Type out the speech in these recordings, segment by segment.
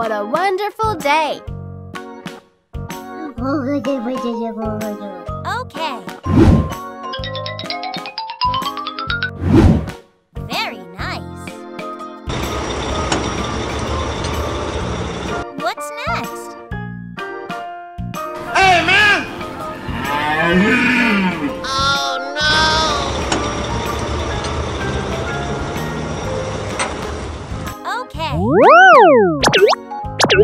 What a wonderful day!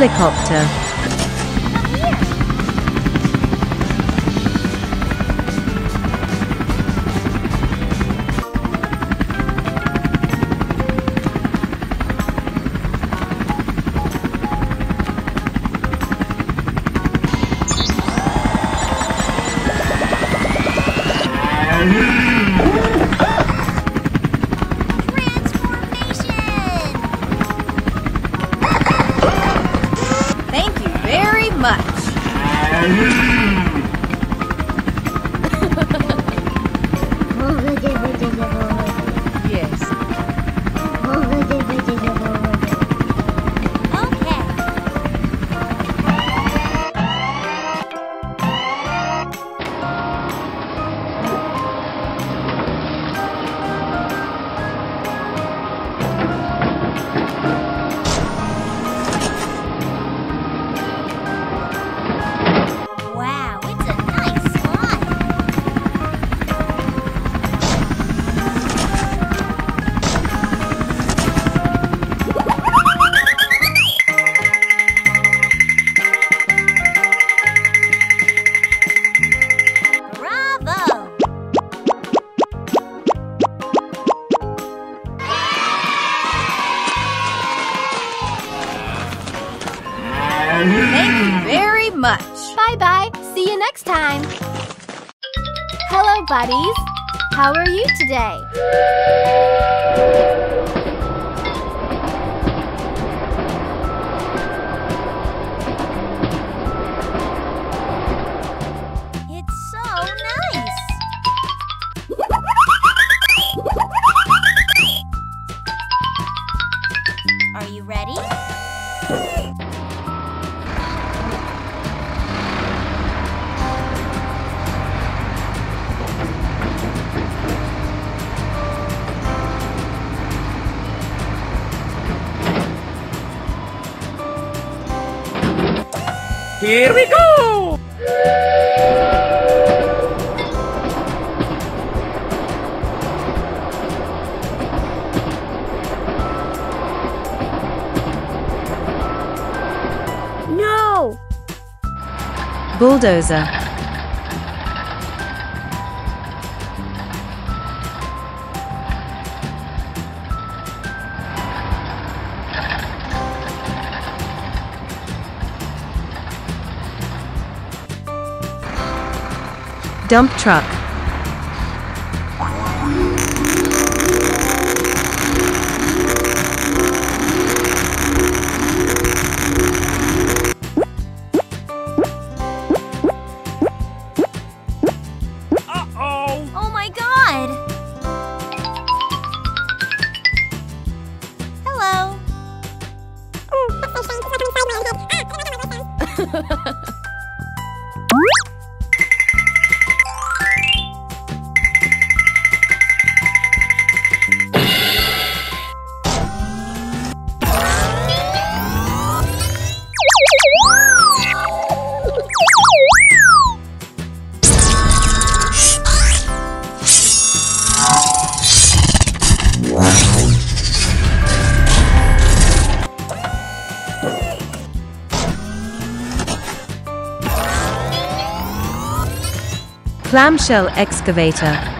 helicopter. much. Bye-bye. See you next time. Hello, buddies. How are you today? Here we go! No! Bulldozer. Dump truck. Clamshell excavator.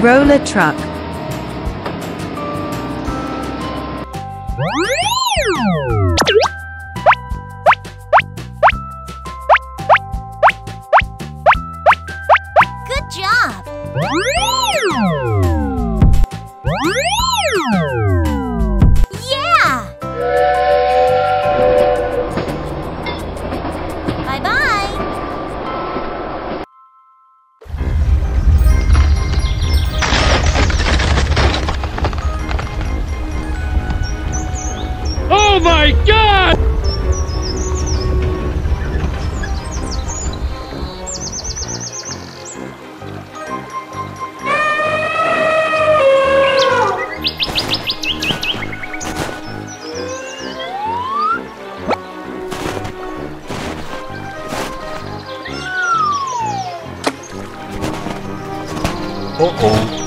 Roller truck. Uh-oh.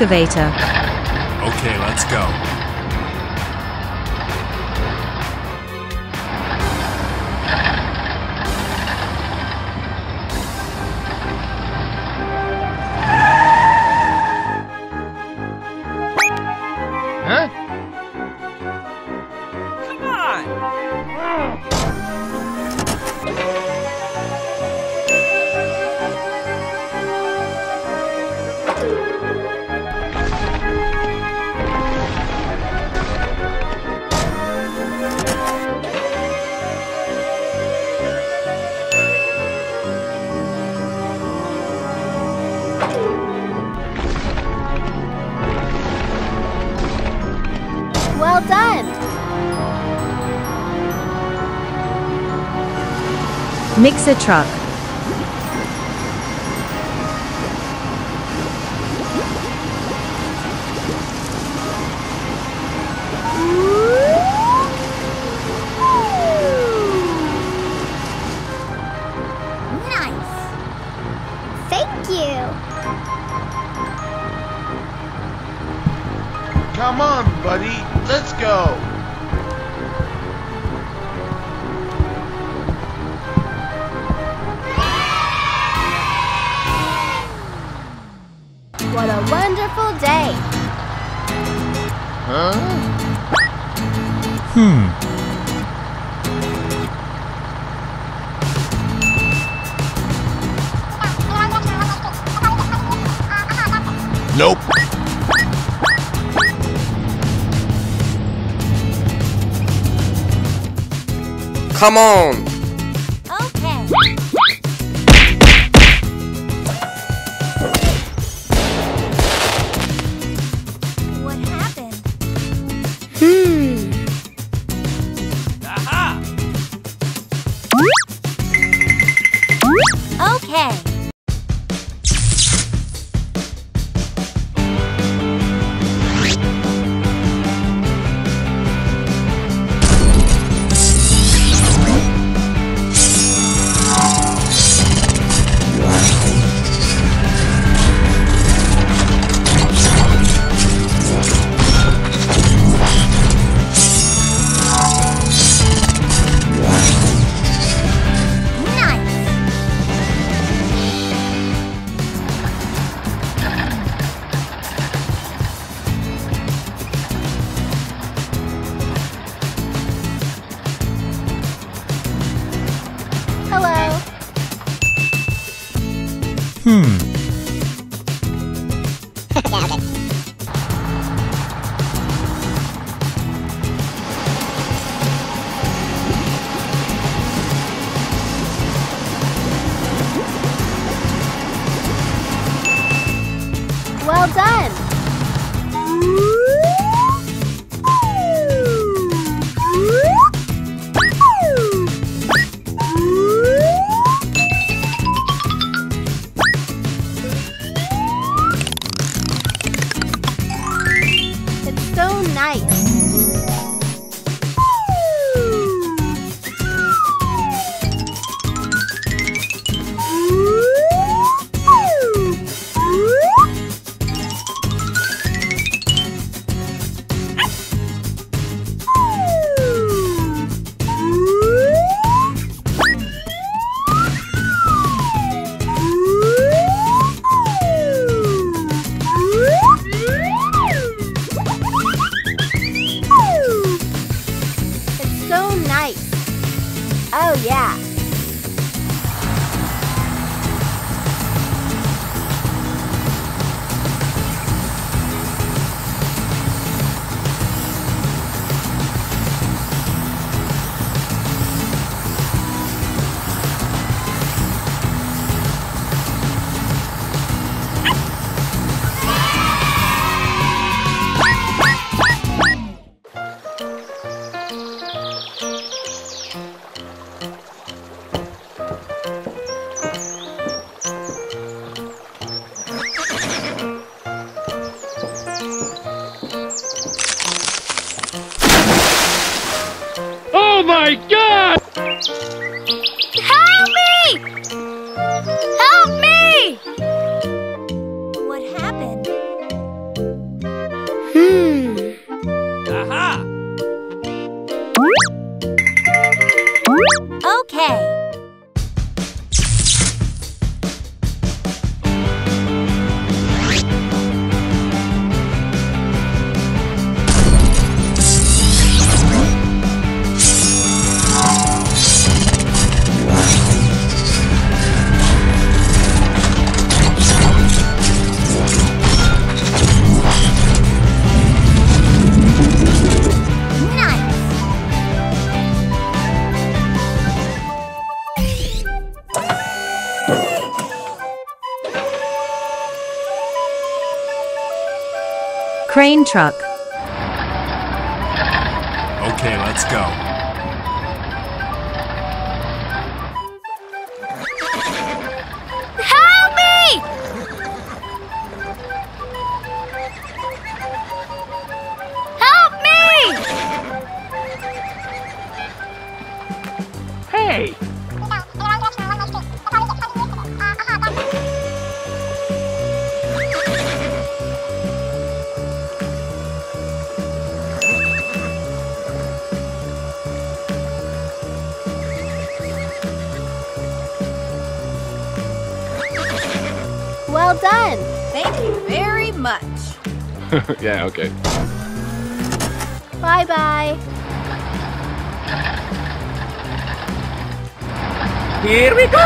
excavator. Okay, let's go. Well done! Mixer truck. Come on. Crane truck. yeah, okay. Bye bye. Here we go!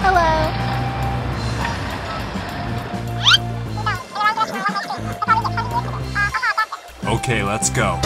Hello. Okay, let's go.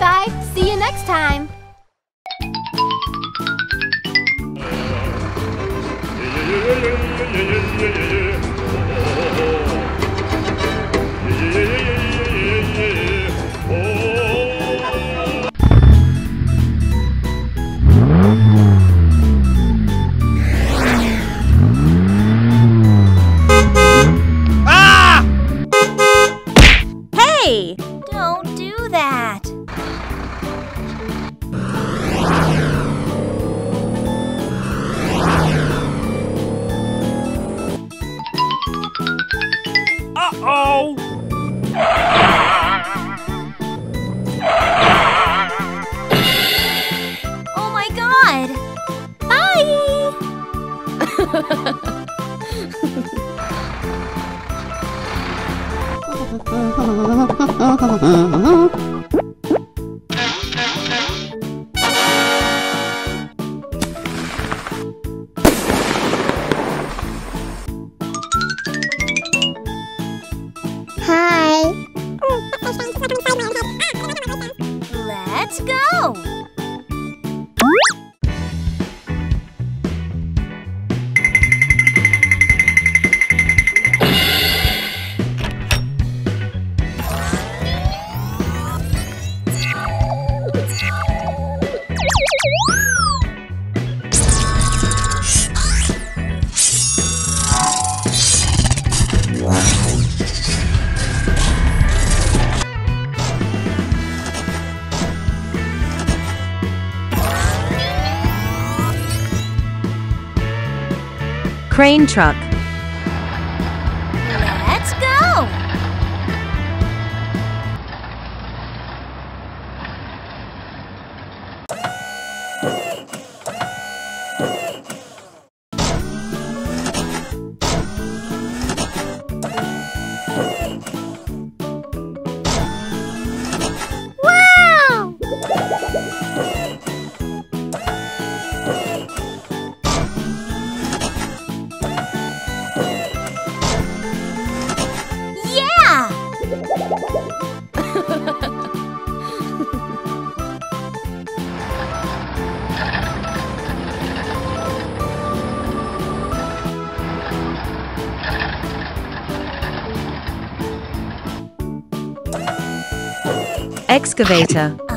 Bye bye. See you next time. Hey! Don't do that. Oh, Crane truck. excavator.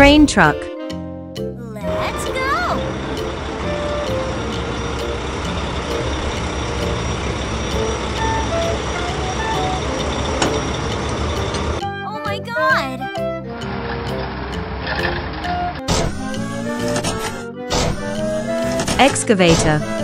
Crane truck. Let's go! Oh my god! Excavator.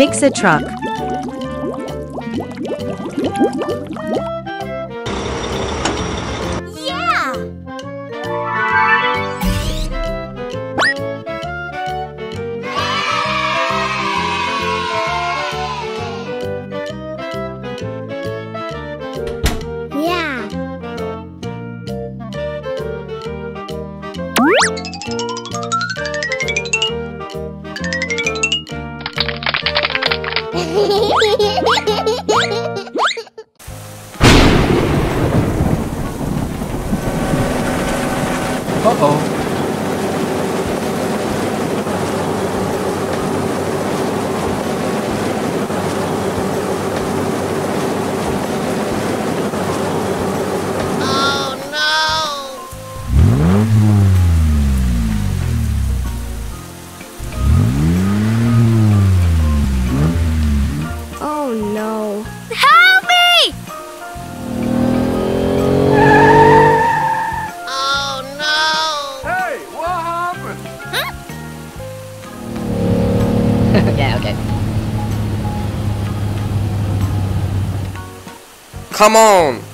Mixer truck. yeah, okay. Come on!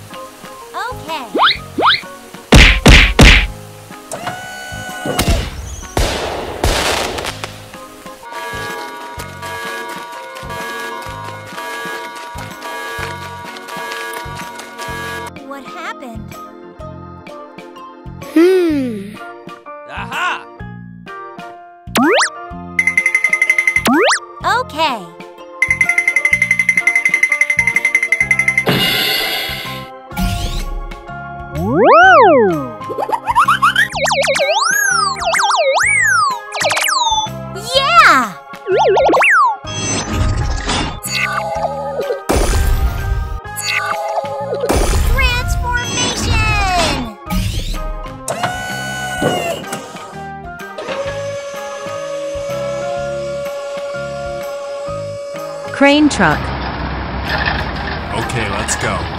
Crane truck. Okay, let's go.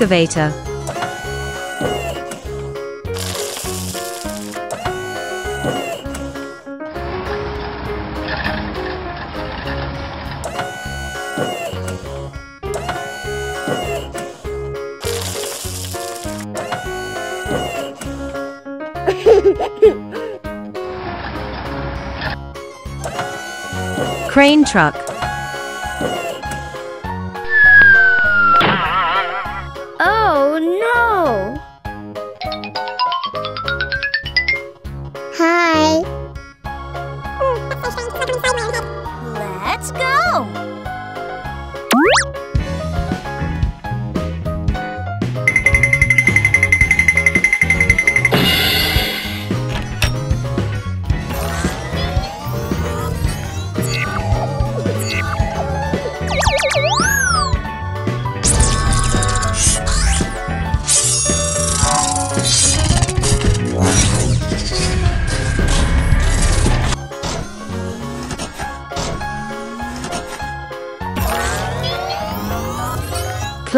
excavator. Crane truck.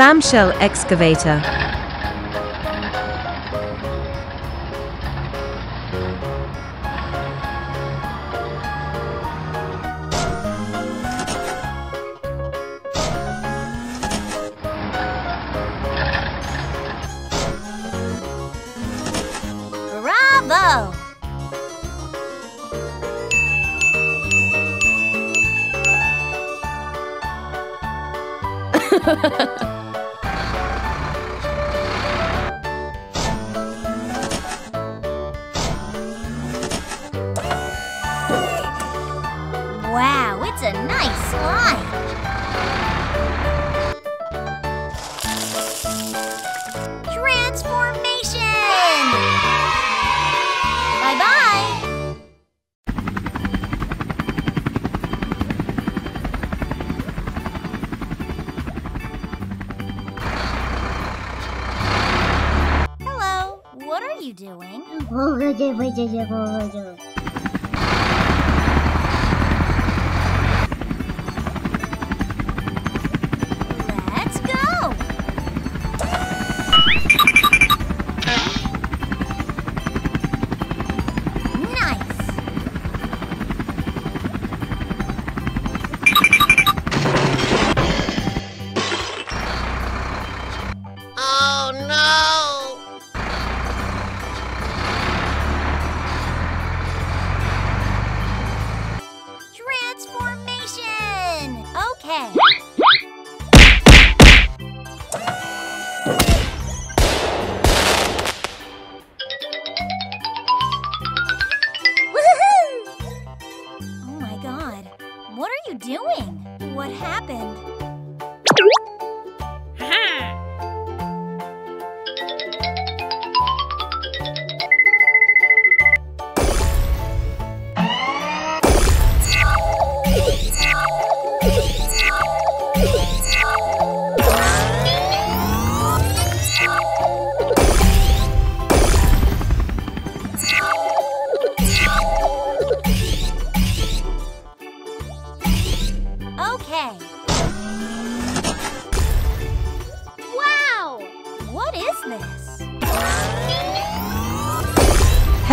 Clamshell excavator. Bravo! Ha ha ha ha! ya llegó.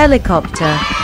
helicopter.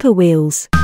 Super Wheels